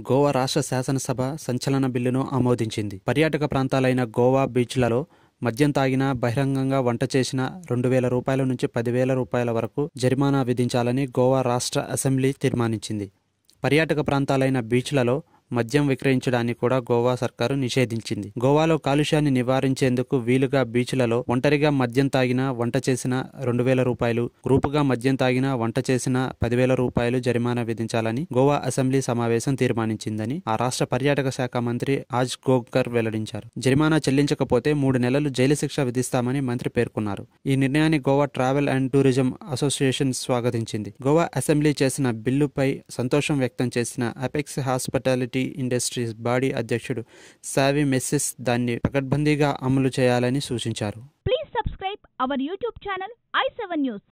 గోవా రాష్ట్ర శాసనసభ సంచలన బిల్లును ఆమోదించింది. పర్యాటక ప్రాంతాలైన గోవా బీచ్లలో మద్యం తాగినా బహిరంగంగా వంట చేసిన రెండు వేల రూపాయల నుంచి పదివేల రూపాయల వరకు జరిమానా విధించాలని గోవా రాష్ట్ర అసెంబ్లీ తీర్మానించింది. పర్యాటక ప్రాంతాలైన బీచ్లలో మద్యం విక్రయించడాన్ని కూడా గోవా సర్కారు నిషేధించింది. గోవాలో కాలుష్యాన్ని నివారించేందుకు వీలుగా బీచ్లలో ఒంటరిగా మద్యం తాగినా వంట చేసిన రెండు వేల రూపాయలు గ్రూపుగా మద్యం తాగినా వంట చేసిన పదివేల రూపాయలు జరిమానా విధించాలని గోవా అసెంబ్లీ సమావేశం తీర్మానించిందని ఆ రాష్ట్ర పర్యాటక శాఖ మంత్రి ఆజ్ గోగ్కర్ వెల్లడించారు. జరిమానా చెల్లించకపోతే మూడు నెలలు జైలు శిక్ష విధిస్తామని మంత్రి పేర్కొన్నారు. ఈ నిర్ణయాన్ని Goa travel and tourism association స్వాగతించింది. Goa assembly చేసిన బిల్లుపై సంతోషం వ్యక్తం చేసిన అపెక్స్ హాస్పిటాలిటీ ఇండస్ట్రీస్ బాడీ అధ్యక్షుడు సావి మెస్సెస్ దాన్ని పకడ్బందీగా అమలు చేయాలని సూచించారు. Please subscribe our YouTube channel I seven news